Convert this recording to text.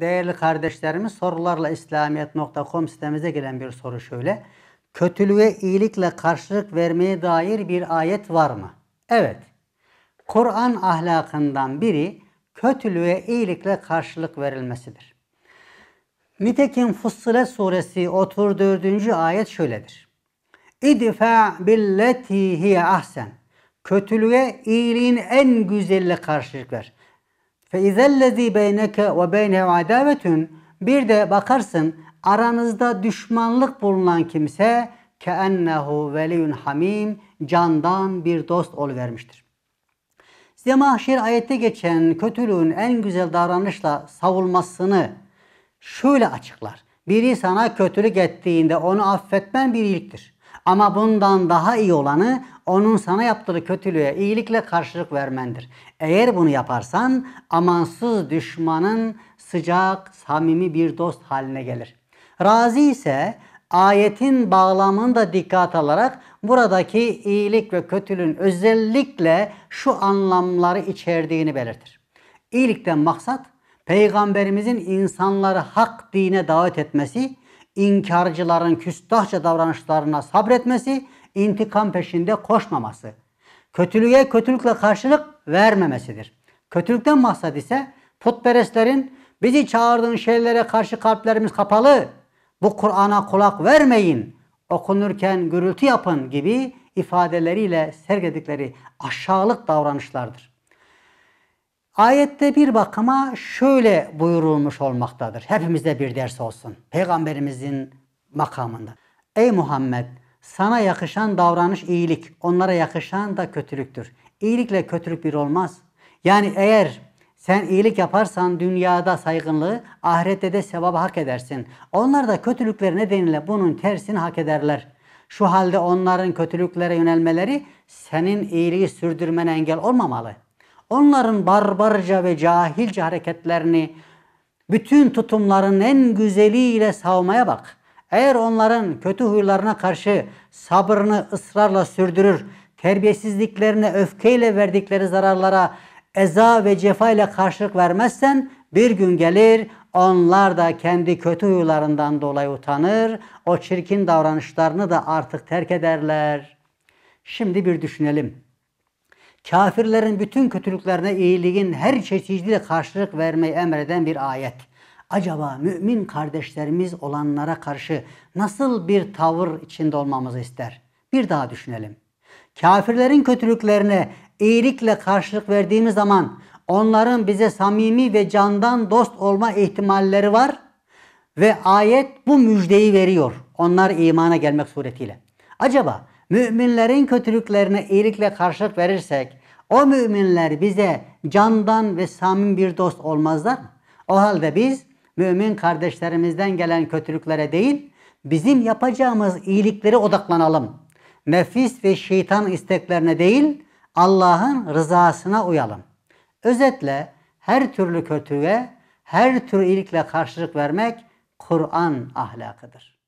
Değerli kardeşlerimiz sorularla İslamiyet.com sitemize gelen bir soru şöyle. Kötülüğe iyilikle karşılık vermeye dair bir ayet var mı? Evet. Kur'an ahlakından biri kötülüğe iyilikle karşılık verilmesidir. Nitekim Fussilet suresi 34. ayet şöyledir. İdfa billeti hiye ahsen. Kötülüğe iyiliğin en güzelle karşılık ver. İzellezî beyneke ve beynehu adavetun. Bir de bakarsın aranızda düşmanlık bulunan kimse keennehu veliyun hamim candan bir dost ol vermiştir. Size mahşer ayette geçen kötülüğün en güzel davranışla savulmasını şöyle açıklar. Biri sana kötülük ettiğinde onu affetmen bir iyiliktir. Ama bundan daha iyi olanı onun sana yaptığı kötülüğe iyilikle karşılık vermendir. Eğer bunu yaparsan amansız düşmanın sıcak, samimi bir dost haline gelir. Razi ise ayetin bağlamını da dikkat alarak buradaki iyilik ve kötülüğün özellikle şu anlamları içerdiğini belirtir. İyilikten maksat Peygamberimizin insanları hak dine davet etmesi, inkarcıların küstahça davranışlarına sabretmesi, intikam peşinde koşmaması. Kötülüğe kötülükle karşılık vermemesidir. Kötülükten maksat ise putperestlerin bizi çağırdığın şeylere karşı kalplerimiz kapalı, bu Kur'an'a kulak vermeyin, okunurken gürültü yapın gibi ifadeleriyle sergiledikleri aşağılık davranışlardır. Ayette bir bakıma şöyle buyurulmuş olmaktadır. Hepimizde bir ders olsun. Peygamberimizin makamında. Ey Muhammed sana yakışan davranış iyilik, onlara yakışan da kötülüktür. İyilikle kötülük bir olmaz. Yani eğer sen iyilik yaparsan dünyada saygınlığı, ahirette de sevabı hak edersin. Onlar da kötülükleri nedeniyle bunun tersini hak ederler. Şu halde onların kötülüklere yönelmeleri senin iyiliği sürdürmene engel olmamalı. Onların barbarca ve cahilce hareketlerini bütün tutumların en güzeliyle savmaya bak. Eğer onların kötü huylarına karşı sabrını ısrarla sürdürür, terbiyesizliklerine öfkeyle verdikleri zararlara eza ve cefa ile karşılık vermezsen bir gün gelir onlar da kendi kötü huylarından dolayı utanır. O çirkin davranışlarını da artık terk ederler. Şimdi bir düşünelim. Kafirlerin bütün kötülüklerine iyiliğin her çeşidiyle karşılık vermeyi emreden bir ayet. Acaba mümin kardeşlerimiz olanlara karşı nasıl bir tavır içinde olmamızı ister? Bir daha düşünelim. Kafirlerin kötülüklerine iyilikle karşılık verdiğimiz zaman onların bize samimi ve candan dost olma ihtimalleri var ve ayet bu müjdeyi veriyor. Onlar imana gelmek suretiyle. Acaba müminlerin kötülüklerine iyilikle karşılık verirsek o müminler bize candan ve samimi bir dost olmazlar? O halde biz mümin kardeşlerimizden gelen kötülüklere değil, bizim yapacağımız iyiliklere odaklanalım. Nefis ve şeytan isteklerine değil, Allah'ın rızasına uyalım. Özetle her türlü kötüye, her tür iyilikle karşılık vermek Kur'an ahlakıdır.